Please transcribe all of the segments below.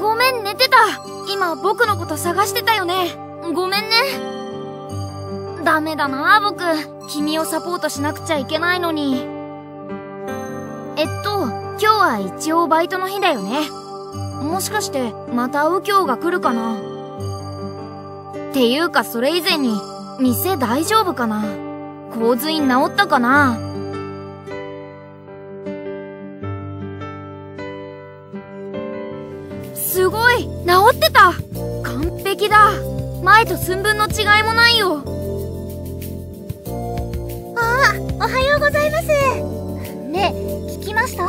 ごめん寝てた。今僕のこと探してたよね。ごめんね。ダメだな僕。君をサポートしなくちゃいけないのに。えっと今日は一応バイトの日だよね。もしかしてまた右京が来るかな。っていうかそれ以前に店大丈夫かな。洪水治ったかな。い治ってた。完璧だ。前と寸分の違いもないよ。ああおはようございます。ねえ聞きました？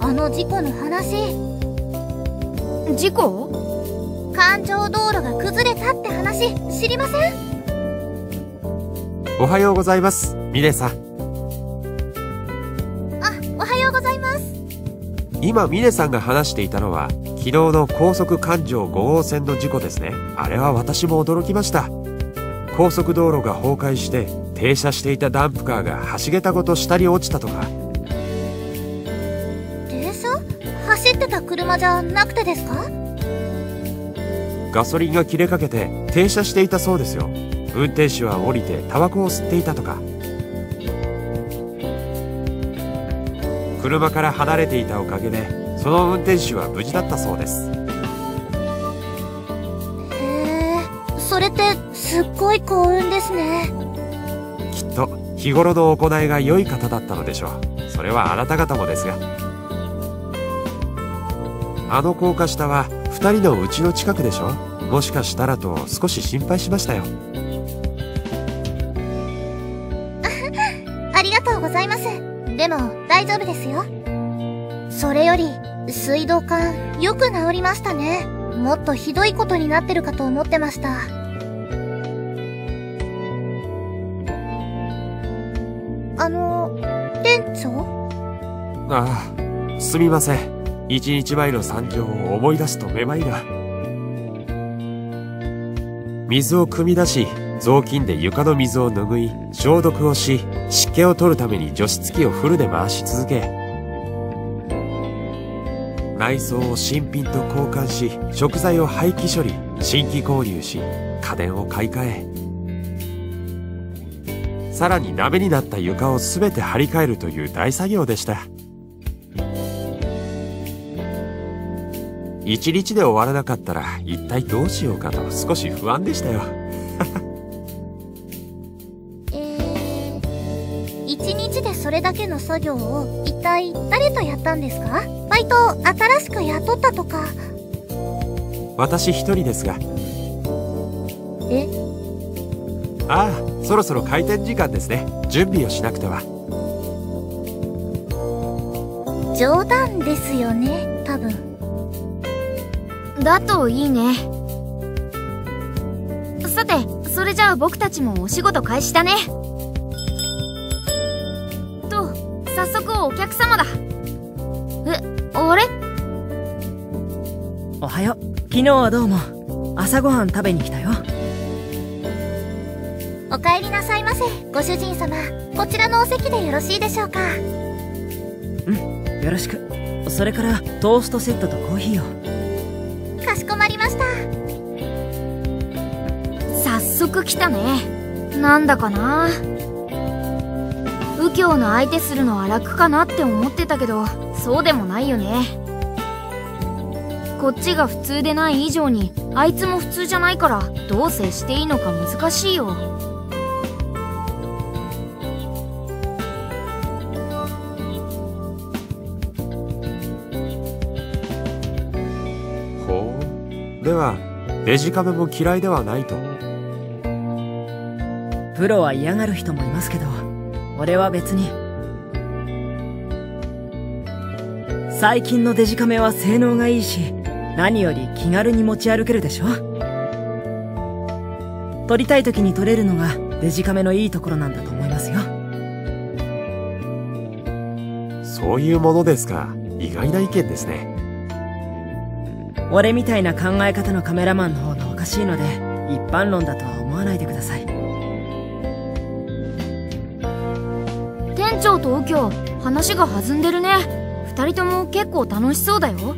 あの事故の話。事故？環状道路が崩れたって話。知りません？おはようございますミレさん。あおはようございます。今ミレさんが話していたのは昨日の高速環状5号線の事故ですね。あれは私も驚きました。高速道路が崩壊して停車していたダンプカーが橋桁ごと下に落ちたとか。停車？走ってた車じゃなくてですか？ガソリンが切れかけて停車していたそうですよ。運転手は降りてタバコを吸っていたとか。車から離れていたおかげでその運転手は無事だったそうです。へえそれってすっごい幸運ですね。きっと日頃の行いが良い方だったのでしょう。それはあなた方もですが。あの高架下は2人の家の近くでしょもしかしたらと少し心配しましたよ。ありがとうございます。でも大丈夫ですよ。それより水道管よく治りましたね。もっとひどいことになってるかと思ってました。あの店長？ああすみません。一日前の惨状を思い出すとめまいが。水を汲み出し雑巾で床の水を拭い消毒をし湿気を取るために除湿機をフルで回し続け内装を新品と交換し食材を廃棄処理新規購入し家電を買い替え。さらに鍋になった床を全て張り替えるという大作業でした。一日で終わらなかったら一体どうしようかと少し不安でしたよ。れだけの作業を一体誰とやったんですか？バイト新しく雇ったとか。私一人ですが。え？ああそろそろ開店時間ですね。準備をしなくては。冗談ですよね多分。だといいね。さてそれじゃあ僕たちもお仕事開始だねあれ？おはよう。昨日はどうも。朝ごはん食べに来たよ。お帰りなさいませ。ご主人様こちらのお席でよろしいでしょうか？よろしく。それからトーストセットとコーヒーを。かしこまりました。早速来たね。なんだかな？右京の相手するのは楽かなって思ってたけどそうでもないよね。こっちが普通でない以上にあいつも普通じゃないからどう接していいのか難しいよ。ほう。ではデジカメも嫌いではないと。プロは嫌がる人もいますけど俺は別に。最近のデジカメは性能がいいし何より気軽に持ち歩けるでしょ？撮りたい時に撮れるのがデジカメのいいところなんだと思いますよ。そういうものですか。意外な意見ですね。俺みたいな考え方のカメラマンの方がおかしいので一般論だとは思わないでください話が弾んでるね。二人とも結構楽しそうだよ。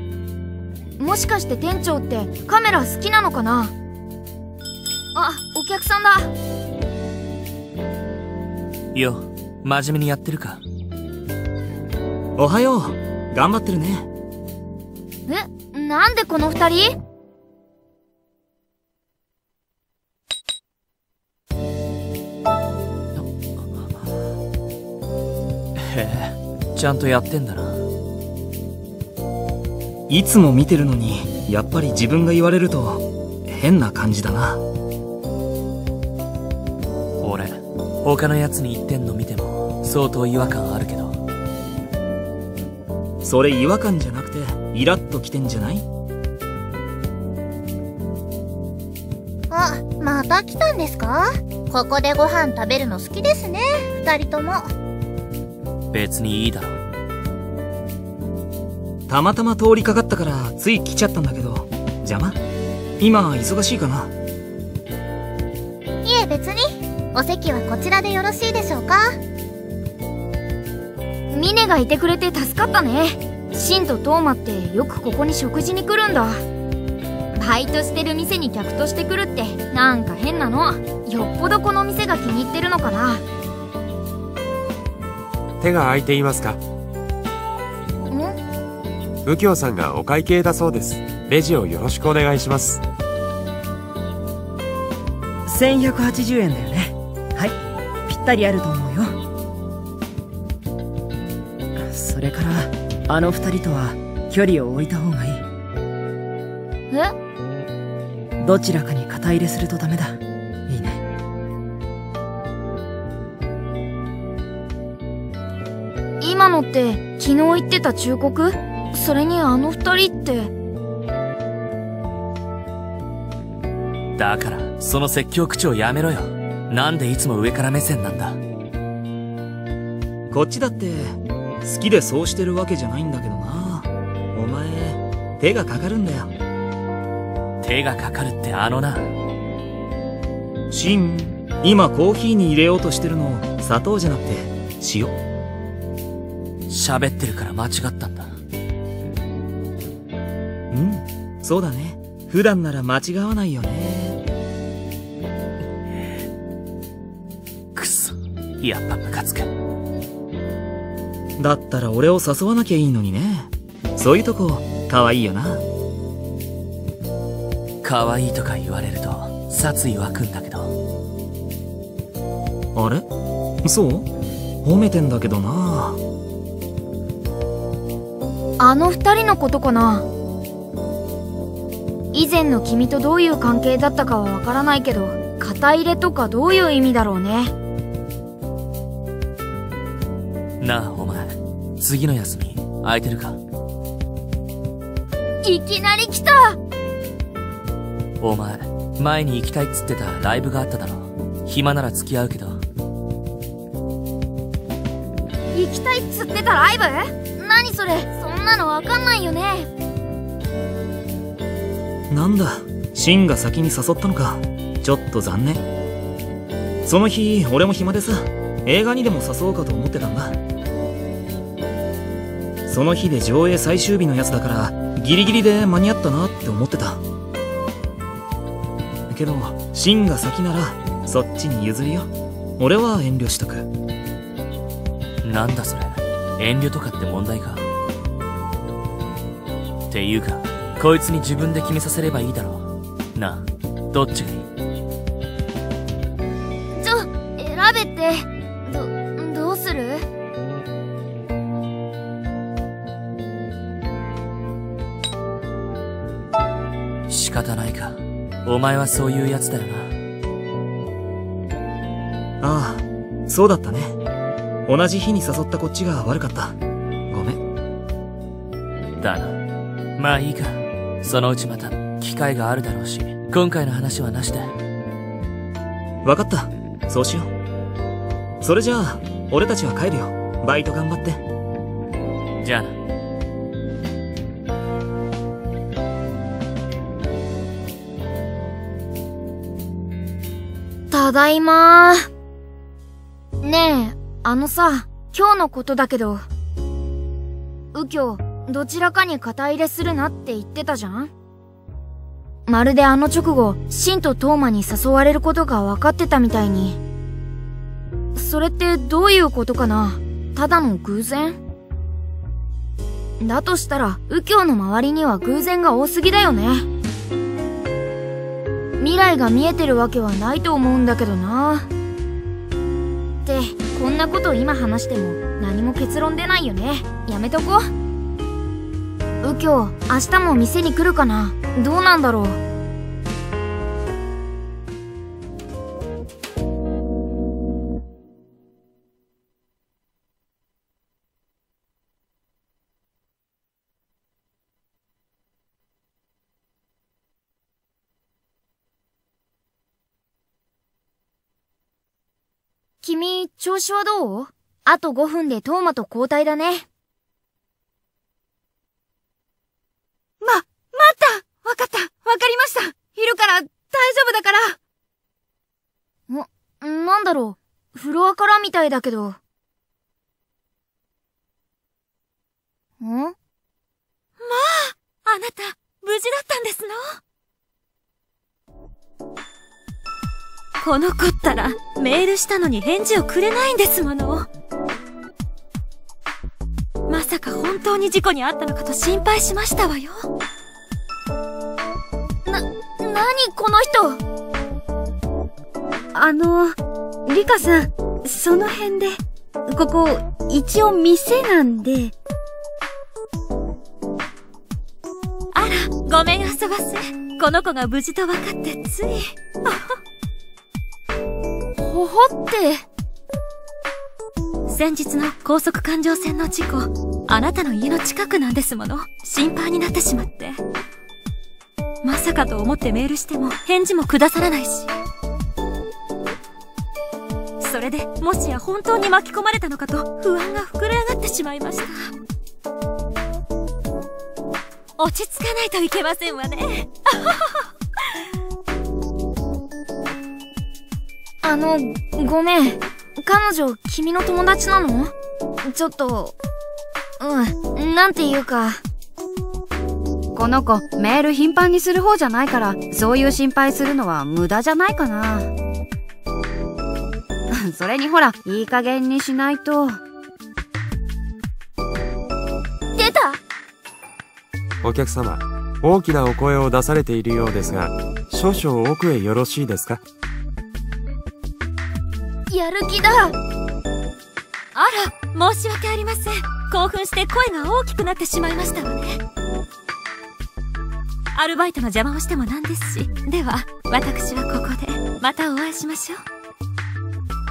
もしかして店長ってカメラ好きなのかな？あお客さんだ。よ真面目にやってるか。おはよう。頑張ってるね。えなんでこの二人？へえちゃんとやってんだな。いつも見てるのにやっぱり自分が言われると変な感じだな。俺他のやつに言ってんの見ても相当違和感あるけど。それ違和感じゃなくてイラッときてんじゃない？あ、また来たんですか？ここでご飯食べるの好きですね、二人とも。別にいいだろ。たまたま通りかかったからつい来ちゃったんだけど。邪魔？今忙しいかな？いえ別に。お席はこちらでよろしいでしょうか？ミネがいてくれて助かったね。シンとトーマってよくここに食事に来るんだ。バイトしてる店に客として来るってなんか変なの。よっぽどこの店が気に入ってるのかな手が空いていますか？ん？右京さんがお会計だそうです。レジをよろしくお願いします。1180円だよね。はい。ぴったりあると思うよ。それからあの二人とは距離を置いた方がいい。え？どちらかに肩入れするとダメだって昨日言ってた忠告？それにあの二人って。だからその説教口調やめろよ。なんでいつも上から目線なんだ？こっちだって好きでそうしてるわけじゃないんだけどな。お前手がかかるんだよ。手がかかるってあのな。シン今コーヒーに入れようとしてるの砂糖じゃなくて塩喋ってるから間違ったんだ。うん。そうだね。普段なら間違わないよね。くっそ。やっぱムカつく。だったら俺を誘わなきゃいいのにね。そういうとこ可愛いよな。可愛いとか言われると殺意湧くんだけど。あれ？そう？褒めてんだけどなあの二人のことかな？以前の君とどういう関係だったかはわからないけど肩入れとかどういう意味だろうね？なあお前次の休み空いてるか？いきなり来た！お前前に行きたいっつってたライブがあっただろ。暇なら付き合うけど。行きたいっつってたライブ？何それ？そんなのわかんないよね。なんだ？シンが先に誘ったのか。ちょっと残念。その日俺も暇でさ映画にでも誘おうかと思ってたんだ。その日で上映最終日のやつだからギリギリで間に合ったなって思ってた。けどシンが先ならそっちに譲るよ。俺は遠慮しとく。なんだそれ？遠慮とかって問題かっていうかこいつに自分で決めさせればいいだろう。なあどっちがいい？ちょ選べって。どどうする？仕方ないか。お前はそういうやつだよな。ああそうだったね。同じ日に誘ったこっちが悪かった。ごめん。だなまあいいか。そのうちまた機会があるだろうし。今回の話はなしで。分かった。そうしよう。それじゃあ俺たちは帰るよ。バイト頑張って。じゃあな。ただいまねえあのさ今日のことだけど。右京、どちらかに肩入れするなって言ってたじゃん？まるであの直後、シンとトーマに誘われることが分かってたみたいに。それってどういうことかな？ただの偶然？だとしたら、右京の周りには偶然が多すぎだよね。未来が見えてるわけはないと思うんだけどな。ってこんなこと今話しても何も結論出ないよねやめとこう右京明日も店に来るかな？どうなんだろう？君、調子はどう？あと5分でトーマと交代だね。ま、待ったわかった。わかりました。いるから、大丈夫だから。ん、なんだろう。フロアからみたいだけど。ん？まあ、あなた、無事だったんですの？この子ったら、メールしたのに返事をくれないんですもの。まさか本当に事故に遭ったのかと心配しましたわよ。な、なにこの人？あの、リカさん、その辺で、ここ、一応店なんで。あら、ごめん遊ばせ。この子が無事と分かってつい。ほほって。先日の高速環状線の事故、あなたの家の近くなんですもの。心配になってしまって。まさかと思ってメールしても返事もくださらないし。それで、もしや本当に巻き込まれたのかと不安が膨れ上がってしまいました。落ち着かないといけませんわね。あの、ごめん。彼女、君の友達なの？ちょっと、うん、なんていうか。この子、メール頻繁にする方じゃないから、そういう心配するのは無駄じゃないかな。それにほら、いい加減にしないと。出た！お客様、大きなお声を出されているようですが、少々奥へよろしいですか？やる気だ！あら申し訳ありません。興奮して声が大きくなってしまいましたわねアルバイトの邪魔をしてもなんですし。では私はここでまたお会いしましょう。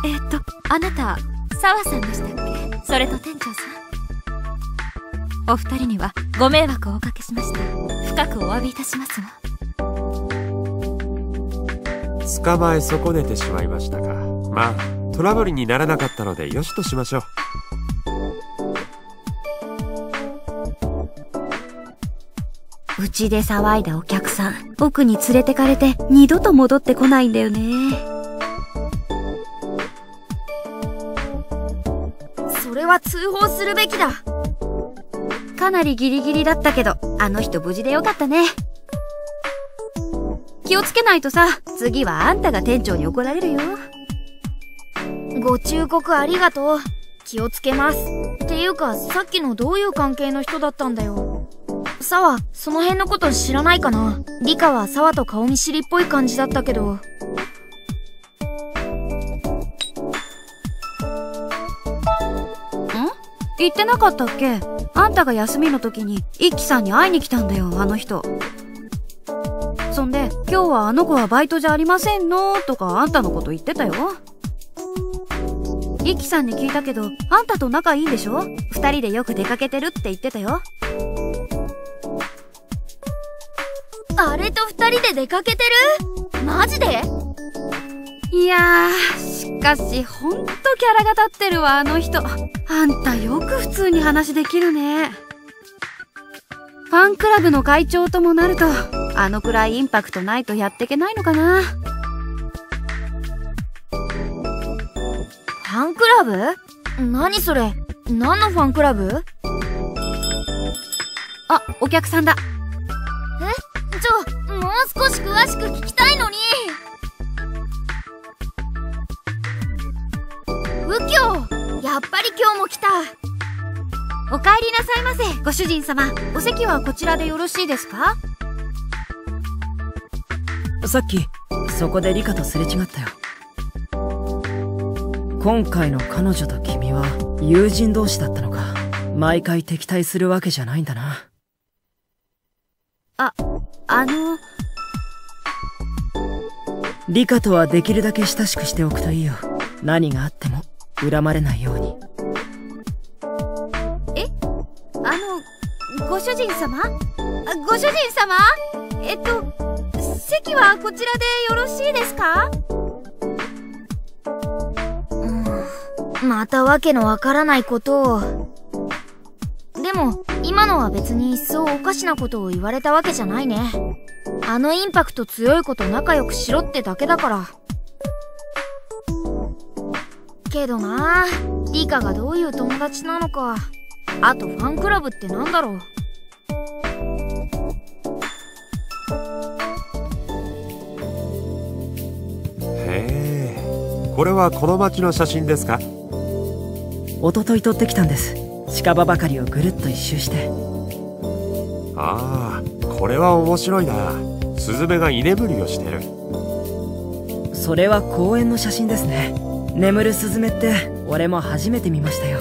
えっ、とあなた澤さんでしたっけ？それと店長さん。お二人にはご迷惑をおかけしました。深くお詫びいたしますわ。捕まえ損ねてしまいましたか。まあトラブルにならなかったのでよしとしましょう。うちで騒いだお客さん奥に連れてかれて二度と戻ってこないんだよねそれは通報するべきだかなりギリギリだったけどあの人無事でよかったね気をつけないとさ次はあんたが店長に怒られるよご忠告ありがとう。気をつけます。っていうか、さっきのどういう関係の人だったんだよ。サその辺のこと知らないかな？リカはサワと顔見知りっぽい感じだったけど。ん？言ってなかったっけ？あんたが休みの時に、一輝さんに会いに来たんだよ、あの人。そんで、今日はあの子はバイトじゃありませんの？とかあんたのこと言ってたよ。イキさんに聞いたけど、あんたと仲いいんでしょ？二人でよく出かけてるって言ってたよ。あれと二人で出かけてる？マジで？いや、しかし、ほんとキャラが立ってるわ、あの人。あんたよく普通に話できるね。ファンクラブの会長ともなると、あのくらいインパクトないとやってけないのかな。ファンクラブ？何それ？何のファンクラブ？あ、お客さんだ。う少し詳しく聞きたいのに。右京やっぱり今日も来た。お帰りなさいませ、ご主人様。お席はこちらでよろしいですか？さっき、そこでリカとすれ違ったよ。今回の彼女と君は友人同士だったのか。毎回敵対するわけじゃないんだな。あ、あの、リカとはできるだけ親しくしておくといいよ。何があっても恨まれないように。あの、ご主人様？あご主人様？えっと、席はこちらでよろしいですか？またわけのわからないことを。でも、今のは別にそうおかしなことを言われたわけじゃないね。あのインパクト強い子と仲良くしろってだけだから。けどなリカがどういう友達なのか。あとファンクラブってなんだろう。へえこれはこの街の写真ですか？一昨日撮ってきたんです。近場ばかりをぐるっと一周して。ああこれは面白いなスズメが居眠りをしてるそれは公園の写真ですね。眠るスズメって、俺も初めて見ましたよ。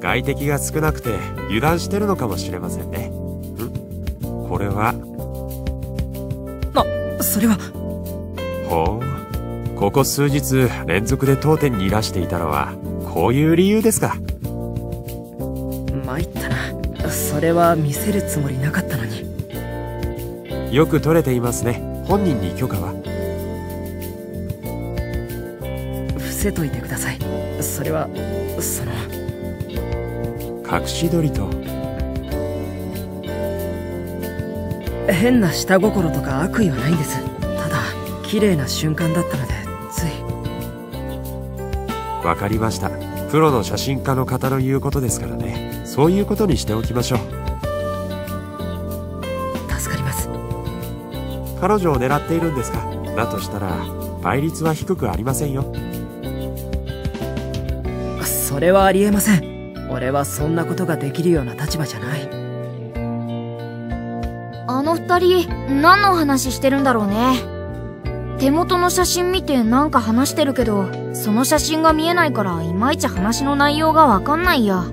外敵が少なくて油断してるのかもしれませんねん？これは？それは、ほうここ数日連続で当店にいらしていたのはこういう理由ですか参ったな。それは見せるつもりなかった。よく撮れていますね。本人に許可は？伏せといてください。それは、その、隠し撮りと？変な下心とか悪意はないんです。ただ、綺麗な瞬間だったので、つい。わかりました。プロの写真家の方の言うことですからね。そういうことにしておきましょう彼女を狙っているんですか？だとしたら倍率は低くありませんよそれはありえません。俺はそんなことができるような立場じゃない。あの二人、何の話してるんだろうね。手元の写真見てなんか話してるけど、その写真が見えないからいまいち話の内容がわかんないや。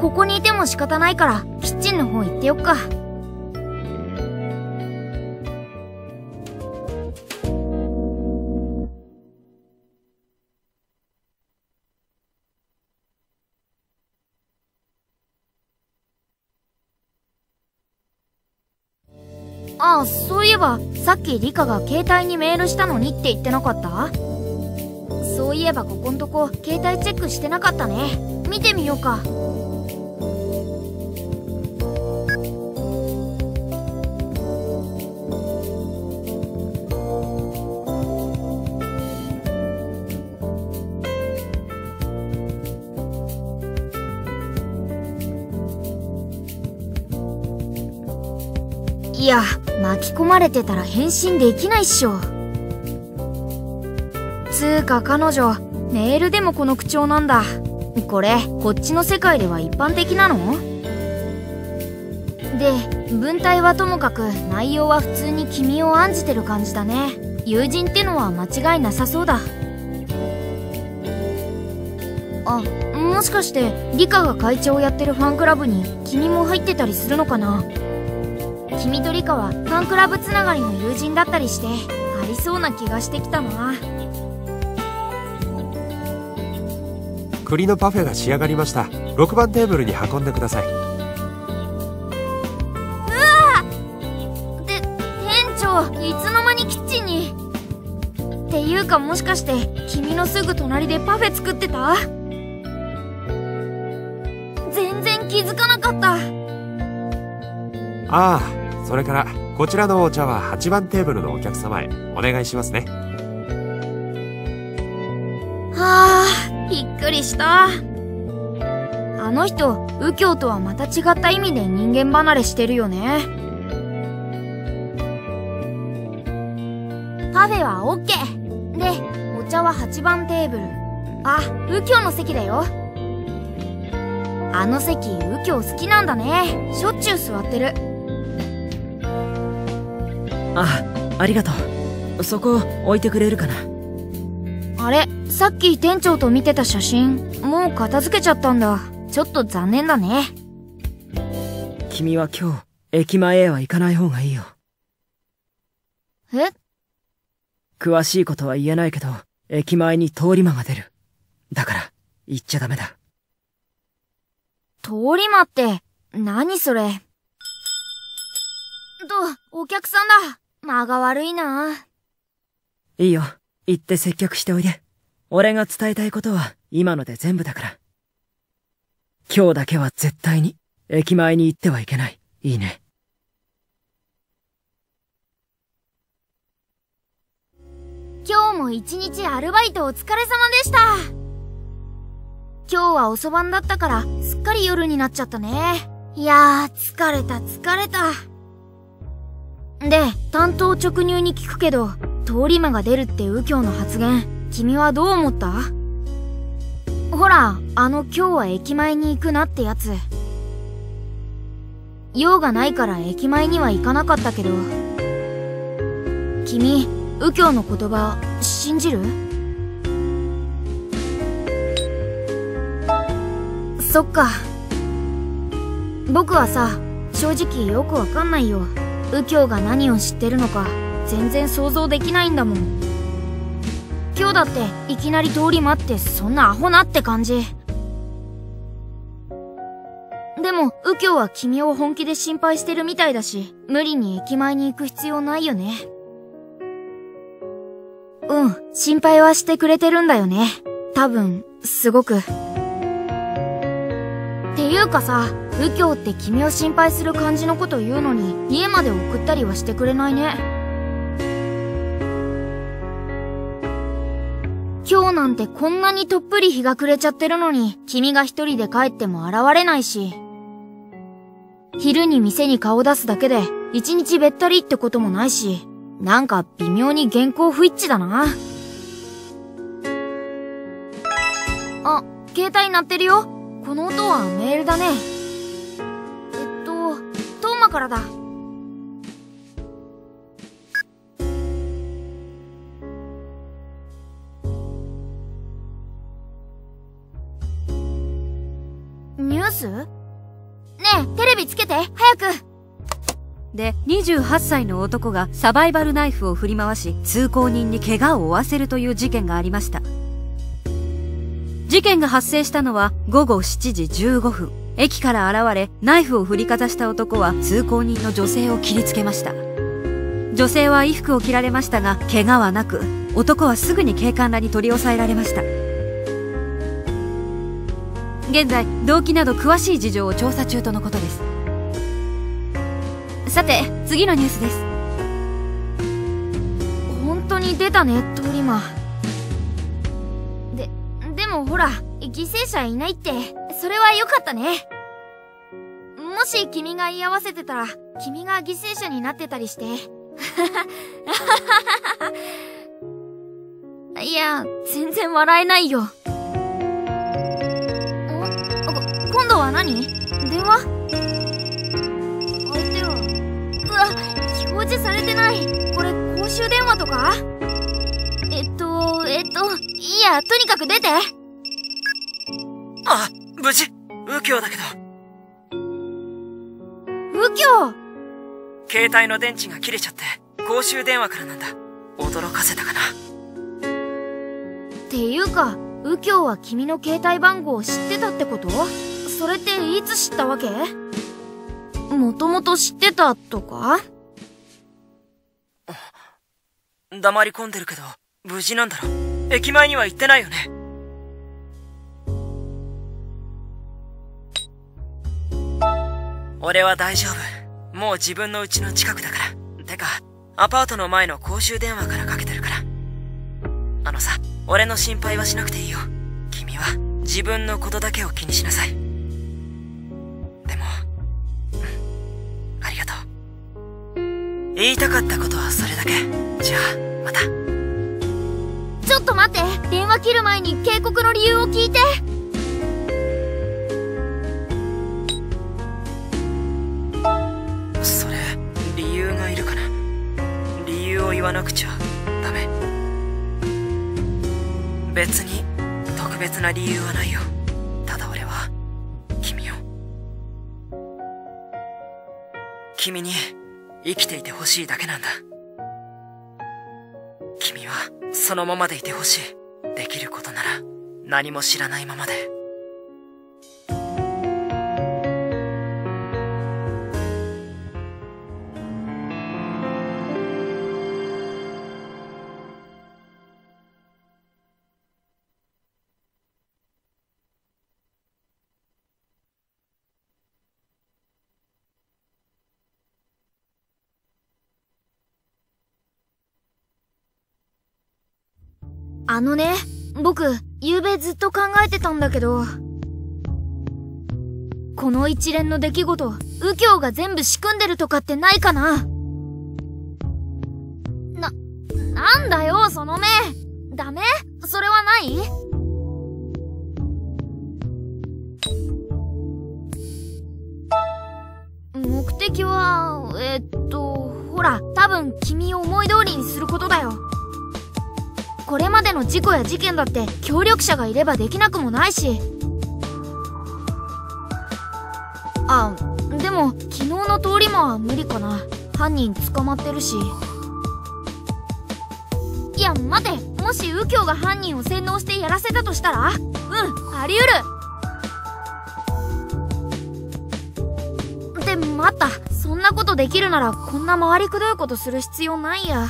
ここにいても仕方ないから、キッチンの方行ってよっか。いえば、さっきリカが携帯にメールしたのにって言ってなかった？そういえばここんとこ、携帯チェックしてなかったね。見てみようか。いや、巻き込まれてたら返信できないっしょ。つーか彼女、メールでもこの口調なんだ。これ、こっちの世界では一般的なの？で、文体はともかく内容は普通に君を案じてる感じだね。友人ってのは間違いなさそうだ。あ、もしかして、リカが会長をやってるファンクラブに君も入ってたりするのかな？君とリカはファンクラブつながりの友人だったりしてありそうな気がしてきたな。栗のパフェが仕上がりました。6番テーブルに運んでください。で店長いつの間にキッチンに？っていうかもしかして君のすぐ隣でパフェ作ってた？全然気づかなかった。ああそれからこちらのお茶は8番テーブルのお客様へお願いしますねはあびっくりしたあの人、右京とはまた違った意味で人間離れしてるよね。カフェはオッケー。で、お茶は8番テーブル。あ、右京の席だよ。あの席、右京好きなんだね。しょっちゅう座ってる。あ、ありがとう。そこ置いてくれるかな？あれ、さっき店長と見てた写真、もう片付けちゃったんだ。ちょっと残念だね。君は今日、駅前へは行かない方がいいよ。え？詳しいことは言えないけど、駅前に通り魔が出る。だから、行っちゃダメだ。通り魔って、何それ？と、お客さんだ。間が悪いな。いいよ。行って接客しておいで。俺が伝えたいことは今ので全部だから。今日だけは絶対に駅前に行ってはいけない。いいね。今日も一日アルバイトお疲れ様でした。今日は遅番だったから、すっかり夜になっちゃったね。いやー、疲れた疲れた。で、担当直入に聞くけど、通り魔が出るって右京の発言、君はどう思った？ほら、あの今日は駅前に行くなってやつ。用がないから駅前には行かなかったけど、君、右京の言葉、信じる？そっか。僕はさ、正直よくわかんないよ。右京が何を知ってるのか、全然想像できないんだもん。今日だって、いきなり通り魔ってそんなアホなって感じ。でも、右京は君を本気で心配してるみたいだし、無理に駅前に行く必要ないよね。うん、心配はしてくれてるんだよね。多分、すごく。っていうかさ、右京って君を心配する感じのこと言うのに、家まで送ったりはしてくれないね。今日なんてこんなにとっぷり日が暮れちゃってるのに、君が一人で帰っても現れないし。昼に店に顔出すだけで、一日べったりってこともないし、なんか微妙に原稿不一致だな。あ、携帯鳴ってるよ。この音はメールだね。えっと、トーマからだ。ニュース？ねえ、テレビつけて、早くで、28歳の男がサバイバルナイフを振り回し、通行人に怪我を負わせるという事件がありました。事件が発生したのは午後7時15分。駅から現れ、ナイフを振りかざした男は通行人の女性を切りつけました。女性は衣服を切られましたが、怪我はなく、男はすぐに警官らに取り押さえられました。現在、動機など詳しい事情を調査中とのことです。さて、次のニュースです。本当に出たね、通り魔。で、でもほら、犠牲者いないって、それは良かったね。もし君が言い合わせてたら、君が犠牲者になってたりして。いや、全然笑えないよ。んこ今度は何？電話？相手は、うわ、表示されてない。これ公衆電話とか？えっと、えっと、いいや、とにかく出て。あ、無事右京だけど。右京携帯の電池が切れちゃって、公衆電話からなんだ。驚かせたかな。っていうか、右京は君の携帯番号を知ってたってこと？それっていつ知ったわけ？もともと知ってたとか？黙り込んでるけど、無事なんだろ。駅前には行ってないよね。俺は大丈夫。もう自分の家の近くだから。てか、アパートの前の公衆電話からかけてるから。あのさ、俺の心配はしなくていいよ。君は自分のことだけを気にしなさい。でも、うん、ありがとう。言いたかったことはそれだけ。じゃあ、また。ちょっと待って電話切る前に警告の理由を聞いて言わなくちゃ、ダメ。別に、特別な理由はないよ。ただ俺は、君を。君に、生きていてほしいだけなんだ。君は、そのままでいてほしい。できることなら、何も知らないままで。あのね僕昨べずっと考えてたんだけど。この一連の出来事右京が全部仕組んでるとかってないかな。な、なんだよその目。ダメ？それはない？目的は、えっと、ほら、多分君を思い通りにすることだよ。これまでの事故や事件だって協力者がいればできなくもないし。あ、でも昨日の通り魔は無理かな。犯人捕まってるし。いや、待てもし右京が犯人を洗脳してやらせたとしたら？うん、あり得るで、待った。そんなことできるなら、こんな回りくどいことする必要ないや。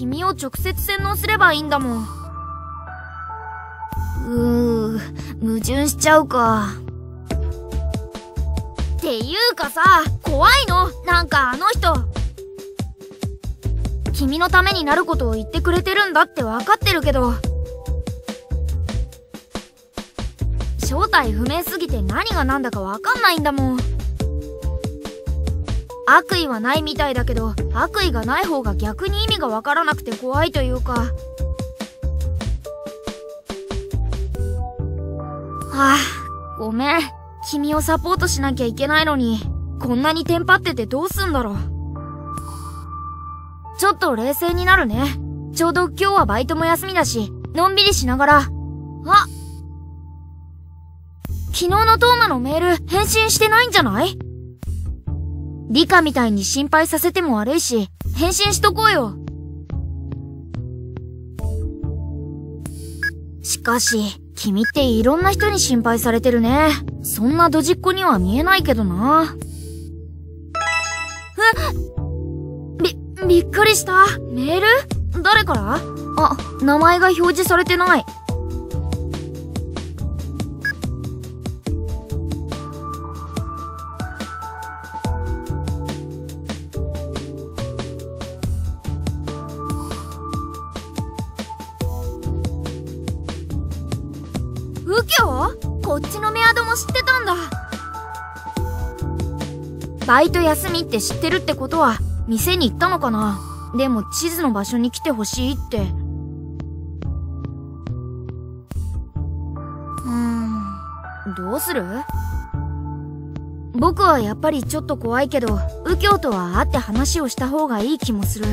君を直接洗脳すればいいんだもん。うー、矛盾しちゃうか。っていうかさ、怖いの？なんかあの人。君のためになることを言ってくれてるんだって分かってるけど。正体不明すぎて何が何だか分かんないんだもん。悪意はないみたいだけど、悪意がない方が逆に意味が分からなくて怖いというか。はあ、ごめん。君をサポートしなきゃいけないのに、こんなにテンパっててどうすんだろう。ちょっと冷静になるね。ちょうど今日はバイトも休みだし、のんびりしながら。あ昨日のトーマのメール返信してないんじゃない？リカみたいに心配させても悪いし、返信しとこうよ。しかし、君っていろんな人に心配されてるね。そんなドジっ子には見えないけどな。えび、びっくりした。メール？誰から？あ、名前が表示されてない。バイト休みって知ってるってことは、店に行ったのかな？でも地図の場所に来てほしいって。うーん、どうする？僕はやっぱりちょっと怖いけど、右京とは会って話をした方がいい気もする。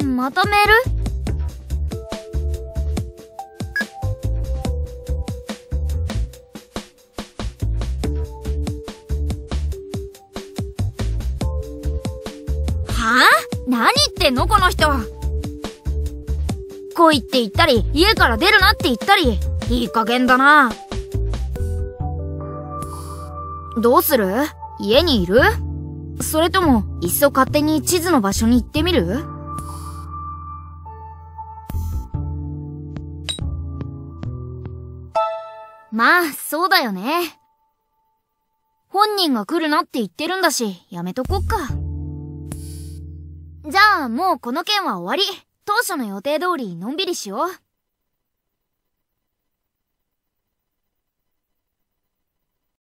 え、またメールってんのこの人来いって言ったり、家から出るなって言ったり、いい加減だな。どうする？家にいる？それとも、いっそ勝手に地図の場所に行ってみる？まあ、そうだよね。本人が来るなって言ってるんだし、やめとこっか。じゃあ、もうこの件は終わり。当初の予定通りのんびりしよう。